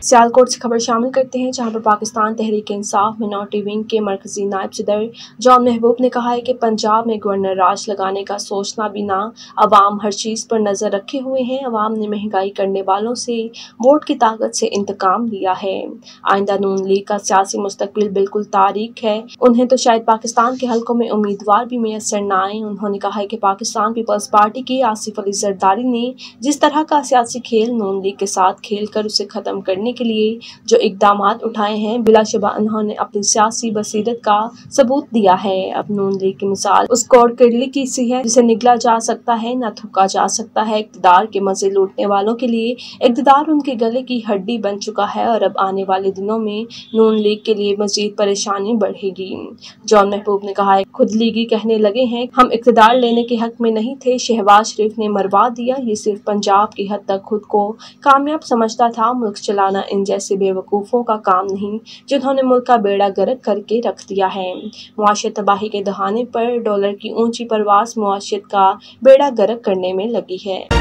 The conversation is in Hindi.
सियालकोट से खबर शामिल करते हैं, जहाँ पर पाकिस्तान तहरीक इंसाफ, मिनोरिटी विंग के मरकजी नायब सदर जॉन महबूब ने कहा है कि पंजाब में गवर्नर राज लगाने का सोचना भी ना। अवाम हर चीज़ पर नज़र रखे हुए हैं। अवाम ने महँगाई करने वालों से वोट की ताकत से इंतकाम लिया है। आइंदा नून लीग का सियासी मुस्तबिल बिल्कुल तारीख है। उन्हें तो शायद पाकिस्तान के हल्कों में उम्मीदवार भी मैसर न आए। उन्होंने कहा है कि पाकिस्तान पीपल्स पार्टी की आसिफ अली जरदारी ने जिस तरह का सियासी खेल नून लीग के साथ खेल कर उसे ख़त्म करने के लिए जो इकदाम उठाए हैं, बिलाशुबा उन्होंने अपनी सियासी बसीरत का सबूत दिया है। अब नून लीग की मिसाल उस कोड किडली की सी है, जिसे निकला जा सकता है न थुका जा सकता है। इकतदार के मज़े लूटने वालों के लिए इकतदार उनके गले की हड्डी बन चुका है और अब आने वाले दिनों में नून लीग के लिए मजीद परेशानी बढ़ेगी। जॉन महबूब ने कहा है खुद लीगी कहने लगे हैं, हम इकतदार लेने के हक में नहीं थे, शहबाज शरीफ ने मरवा दिया। ये सिर्फ़ पंजाब की हद तक खुद को कामयाब समझता था, मुल्क चलाना बनाना इन जैसे बेवकूफ़ों का काम नहीं, जिन्होंने मुल्क का बेड़ा गर्क करके रख दिया है। मुआशत तबाही के दहाने पर डॉलर की ऊँची परवास मुआशत का बेड़ा गर्क करने में लगी है।